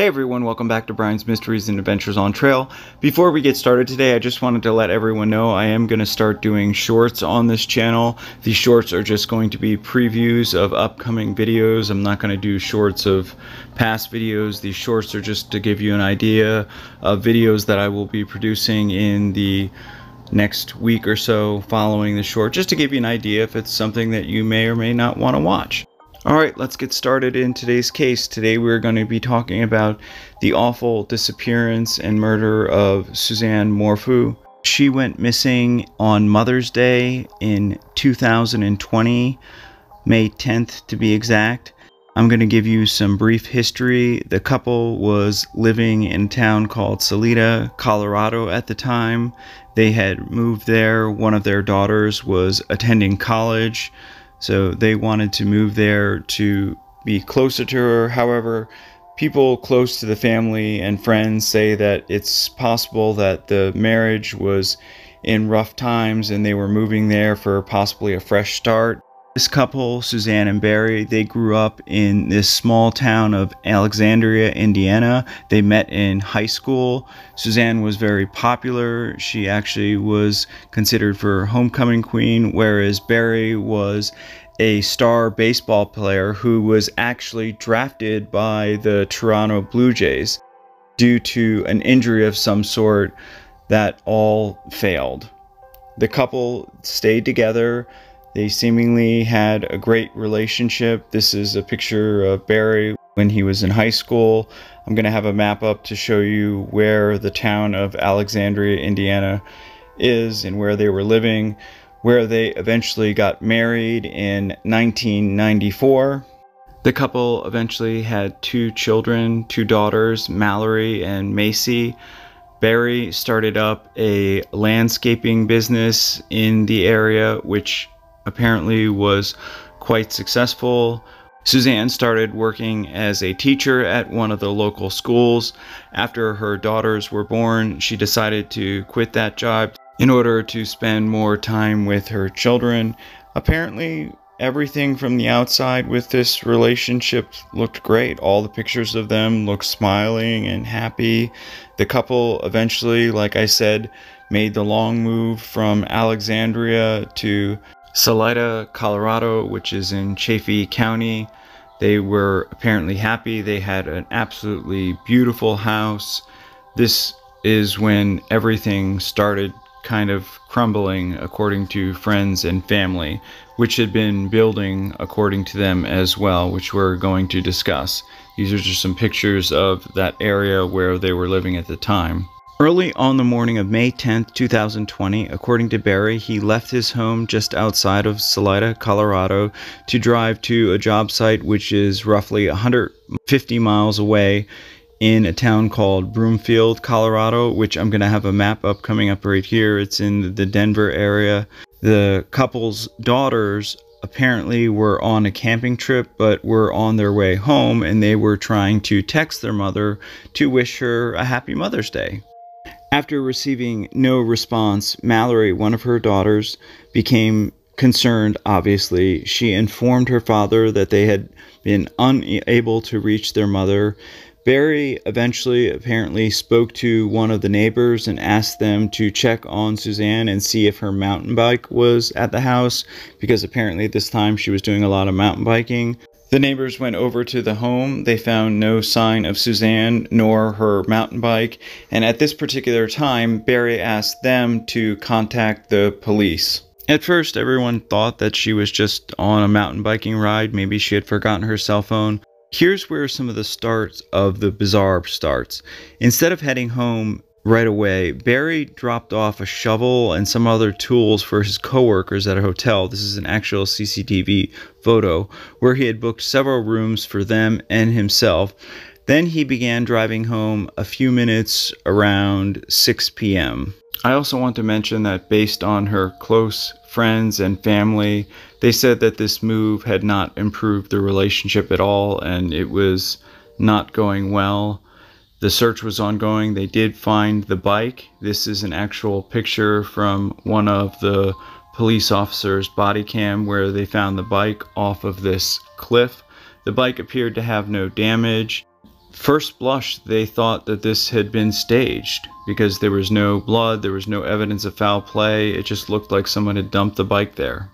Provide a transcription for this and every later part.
Hey everyone, welcome back to Bryan's Mysteries and Adventures on Trail. Before we get started today, I just wanted to let everyone know I am going to start doing shorts on this channel. These shorts are just going to be previews of upcoming videos. I'm not going to do shorts of past videos. These shorts are just to give you an idea of videos that I will be producing in the next week or so following the short, just to give you an idea if it's something that you may or may not want to watch. Alright, let's get started in today's case. Today we're going to be talking about the awful disappearance and murder of Suzanne Morphew. She went missing on Mother's Day in 2020, May 10th to be exact. I'm going to give you some brief history. The couple was living in a town called Salida, Colorado at the time. They had moved there. One of their daughters was attending college. So they wanted to move there to be closer to her. However, people close to the family and friends say that it's possible that the marriage was in rough times and they were moving there for possibly a fresh start. This couple, Suzanne and Barry, they grew up in this small town of Alexandria, Indiana. They met in high school. Suzanne was very popular. She actually was considered for homecoming queen, whereas Barry was a star baseball player who was actually drafted by the Toronto Blue Jays due to an injury of some sort that all failed. The couple stayed together they seemingly had a great relationship. This is a picture of Barry when he was in high school. I'm going to have a map up to show you where the town of Alexandria, Indiana is and where they were living, where they eventually got married in 1994. The couple eventually had two children, two daughters, Mallory and Macy. Barry started up a landscaping business in the area, which apparently was quite successful. Suzanne started working as a teacher at one of the local schools. After her daughters were born, she decided to quit that job in order to spend more time with her children. Apparently, everything from the outside with this relationship looked great. All the pictures of them looked smiling and happy. The couple eventually, like I said, made the long move from Alexandria to Salida, Colorado, which is in Chaffee County. They were apparently happy. They had an absolutely beautiful house. This is when everything started kind of crumbling according to friends and family, which had been building according to them as well, which we're going to discuss. These are just some pictures of that area where they were living at the time. Early on the morning of May 10, 2020, according to Barry, he left his home just outside of Salida, Colorado, to drive to a job site which is roughly 150 miles away in a town called Broomfield, Colorado, which I'm going to have a map up coming up right here. It's in the Denver area. The couple's daughters apparently were on a camping trip but were on their way home and they were trying to text their mother to wish her a happy Mother's Day. After receiving no response, Mallory, one of her daughters, became concerned, obviously. She informed her father that they had been unable to reach their mother. Barry eventually apparently spoke to one of the neighbors and asked them to check on Suzanne and see if her mountain bike was at the house because apparently this time she was doing a lot of mountain biking. The neighbors went over to the home. They found no sign of Suzanne nor her mountain bike, and at this particular time, Barry asked them to contact the police. At first, everyone thought that she was just on a mountain biking ride. Maybe she had forgotten her cell phone. Here's where some of the starts of the bizarre starts. Instead of heading home, right away. Barry dropped off a shovel and some other tools for his coworkers at a hotel. This is an actual CCTV photo where he had booked several rooms for them and himself. Then he began driving home a few minutes around 6 p.m. I also want to mention that based on her close friends and family, they said that this move had not improved the relationship at all and it was not going well. The search was ongoing. They did find the bike. This is an actual picture from one of the police officers' body cam where they found the bike off of this cliff. The bike appeared to have no damage. first blush, they thought that this had been staged because there was no blood, there was no evidence of foul play. It just looked like someone had dumped the bike there.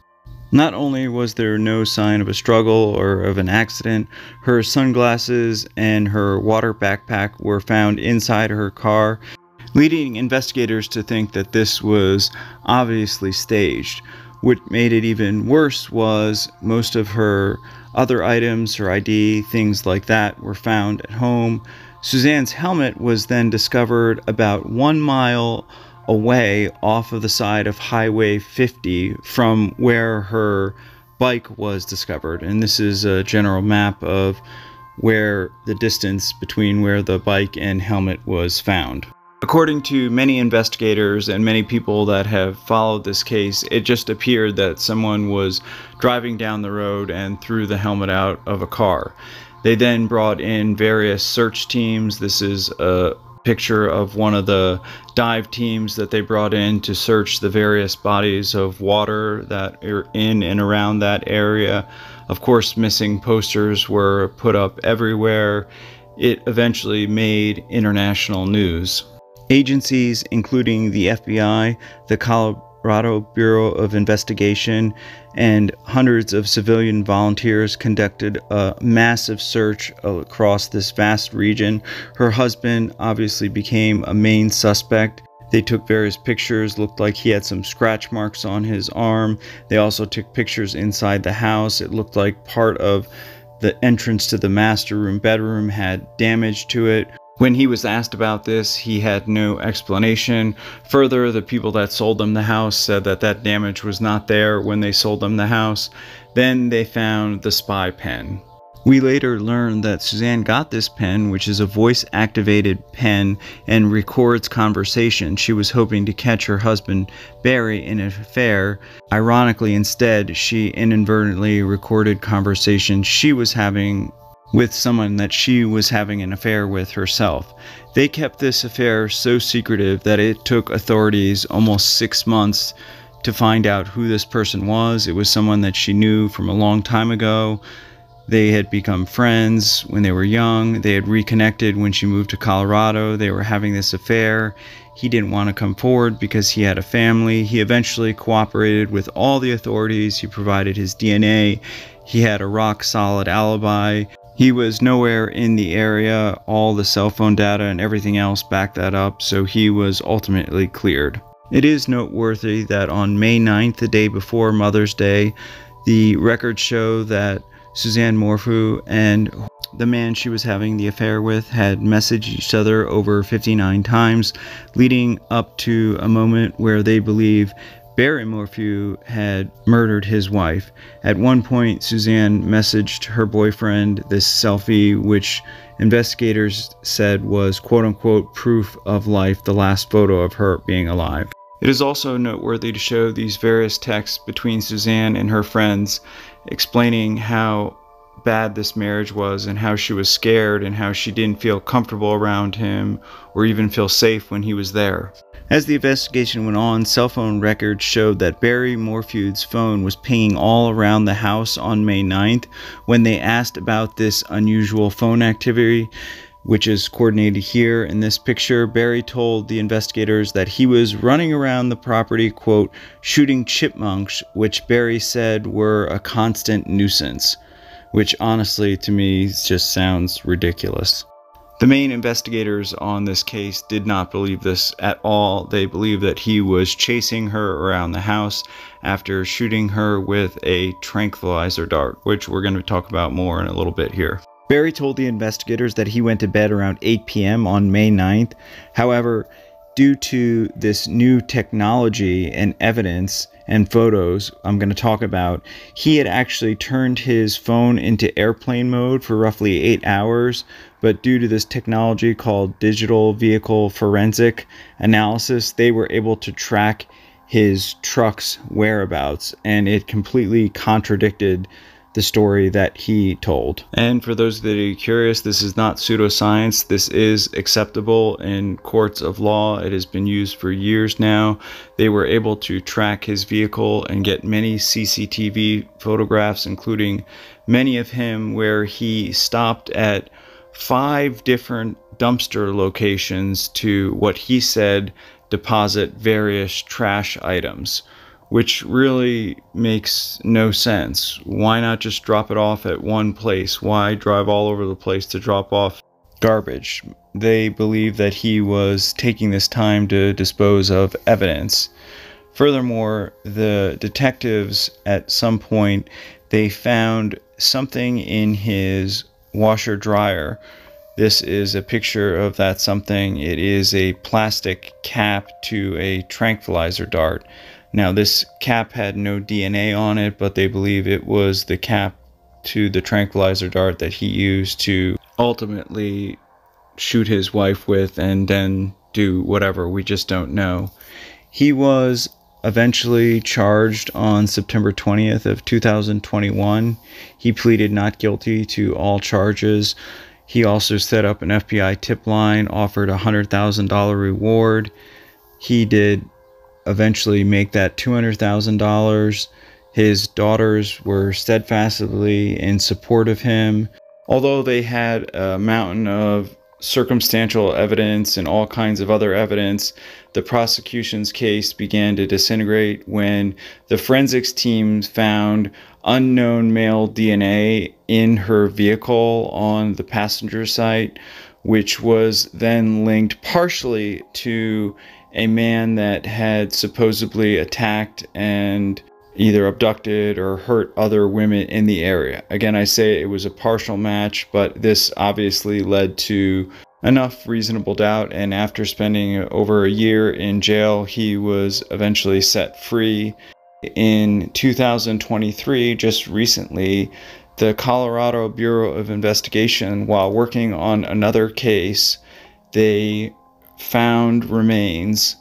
Not only was there no sign of a struggle or of an accident, her sunglasses and her water backpack were found inside her car, leading investigators to think that this was obviously staged. What made it even worse was most of her other items, her ID, things like that, were found at home. Suzanne's helmet was then discovered about one mile away off of the side of Highway 50 from where her bike was discovered. And this is a general map of where the distance between where the bike and helmet was found. According to many investigators and many people that have followed this case, it just appeared that someone was driving down the road and threw the helmet out of a car. They then brought in various search teams. This is a picture of one of the dive teams that they brought in to search the various bodies of water that are in and around that area. Of course, missing posters were put up everywhere. It eventually made international news. Agencies, including the FBI, the Colorado Bureau of Investigation, and hundreds of civilian volunteers conducted a massive search across this vast region. Her husband obviously became a main suspect. They took various pictures, looked like he had some scratch marks on his arm. They also took pictures inside the house. It looked like part of the entrance to the master room bedroom had damage to it. When he was asked about this, he had no explanation. Further, the people that sold them the house said that that damage was not there when they sold them the house. Then they found the spy pen. We later learned that Suzanne got this pen, which is a voice activated pen, and records conversation. She was hoping to catch her husband, Barry, in an affair. Ironically, instead, she inadvertently recorded conversations she was having with someone that she was having an affair with herself. They kept this affair so secretive that it took authorities almost six months to find out who this person was. It was someone that she knew from a long time ago. They had become friends when they were young. They had reconnected when she moved to Colorado. They were having this affair. He didn't want to come forward because he had a family. He eventually cooperated with all the authorities. He provided his DNA. He had a rock solid alibi. He was nowhere in the area. All the cell phone data and everything else backed that up, so he was ultimately cleared. It is noteworthy that on May 9th, the day before Mother's Day, the records show that Suzanne Morphew and the man she was having the affair with had messaged each other over 59 times, leading up to a moment where they believe Barry Morphew had murdered his wife. At one point, Suzanne messaged her boyfriend this selfie, which investigators said was quote unquote proof of life, the last photo of her being alive. It is also noteworthy to show these various texts between Suzanne and her friends explaining how bad this marriage was and how she was scared and how she didn't feel comfortable around him or even feel safe when he was there. As the investigation went on, cell phone records showed that Barry Morphew's phone was pinging all around the house on May 9th. When they asked about this unusual phone activity, which is coordinated here in this picture, Barry told the investigators that he was running around the property, quote, shooting chipmunks, which Barry said were a constant nuisance, which honestly to me just sounds ridiculous. The main investigators on this case did not believe this at all. They believed that he was chasing her around the house after shooting her with a tranquilizer dart, which we're going to talk about more in a little bit here. Barry told the investigators that he went to bed around 8 p.m. on May 9th. However, due to this new technology and evidence and photos I'm going to talk about, he had actually turned his phone into airplane mode for roughly eight hours. But due to this technology called digital vehicle forensic analysis, they were able to track his truck's whereabouts and it completely contradicted the story that he told. And for those that are curious, this is not pseudoscience. This is acceptable in courts of law. It has been used for years now. They were able to track his vehicle and get many CCTV photographs, including many of him where he stopped at five different dumpster locations to what he said deposit various trash items, which really makes no sense. Why not just drop it off at one place? Why drive all over the place to drop off garbage? They believe that he was taking this time to dispose of evidence. Furthermore, the detectives at some point they found something in his washer dryer this is a picture of that something. It is a plastic cap to a tranquilizer dart. Now, this cap had no DNA on it, but they believe it was the cap to the tranquilizer dart that he used to ultimately shoot his wife with and then do whatever. We just don't know. He was eventually charged on September 20th of 2021. He pleaded not guilty to all charges. He also set up an FBI tip line, offered a $100,000 reward. He did eventually make that $200,000. His daughters were steadfastly in support of him. Although they had a mountain of circumstantial evidence and all kinds of other evidence, the prosecution's case began to disintegrate when the forensics teams found unknown male DNA in her vehicle on the passenger side, which was then linked partially to a man that had supposedly attacked and either abducted or hurt other women in the area. Again, I say it was a partial match, but this obviously led to enough reasonable doubt. And after spending over a year in jail, he was eventually set free. In 2023, just recently, the Colorado Bureau of Investigation, while working on another case, they found remains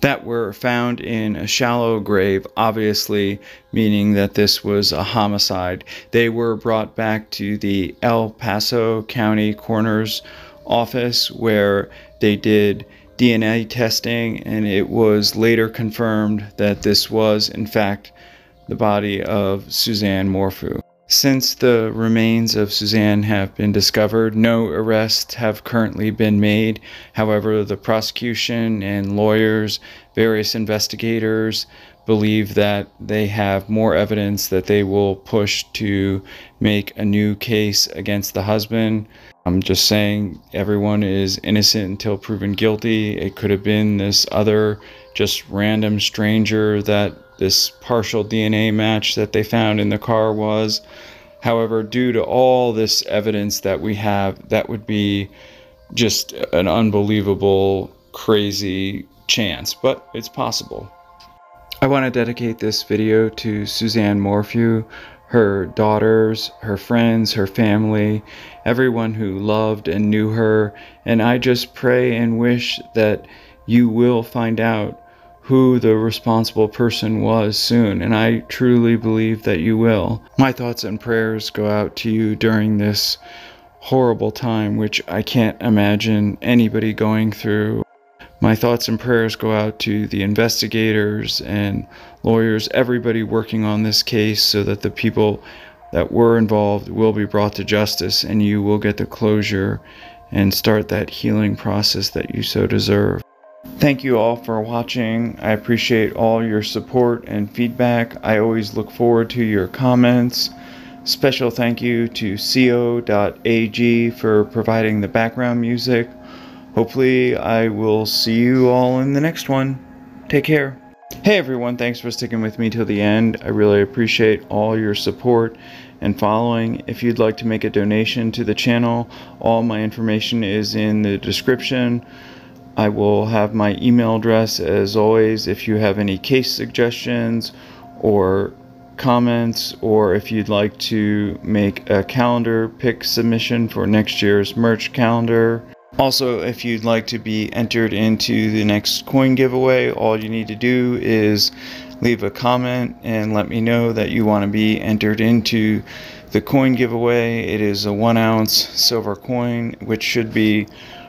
that were found in a shallow grave, obviously meaning that this was a homicide. They were brought back to the El Paso County Coroner's office where they did DNA testing, and it was later confirmed that this was, in fact, the body of Suzanne Morphew. Since the remains of Suzanne have been discovered, no arrests have currently been made. However, the prosecution and lawyers, various investigators, believe that they have more evidence that they will push to make a new case against the husband. I'm just saying everyone is innocent until proven guilty. It could have been this other just random stranger that this partial DNA match that they found in the car was. However, due to all this evidence that we have, that would be just an unbelievable, crazy chance, but it's possible. I want to dedicate this video to Suzanne Morphew, her daughters, her friends, her family, everyone who loved and knew her, and I just pray and wish that you will find out who the responsible person was soon, and I truly believe that you will. My thoughts and prayers go out to you during this horrible time, which I can't imagine anybody going through. My thoughts and prayers go out to the investigators and lawyers, everybody working on this case, so that the people that were involved will be brought to justice and you will get the closure and start that healing process that you so deserve. Thank you all for watching. I appreciate all your support and feedback. I always look forward to your comments. Special thank you to co.ag for providing the background music. Hopefully, I will see you all in the next one. Take care. Hey everyone, thanks for sticking with me till the end. I really appreciate all your support and following. If you'd like to make a donation to the channel, all my information is in the description. I will have my email address as always if you have any case suggestions or comments or if you'd like to make a calendar pick submission for next year's merch calendar. Also, if you'd like to be entered into the next coin giveaway, all you need to do is leave a comment and let me know that you want to be entered into the coin giveaway. It is a one ounce silver coin, which should be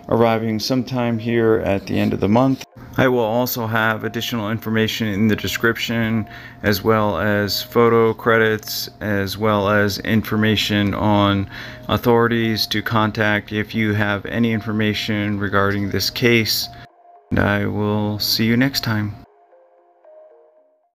arriving sometime here at the end of the month. I will also have additional information in the description as well as photo credits as well as information on authorities to contact if you have any information regarding this case. And I will see you next time.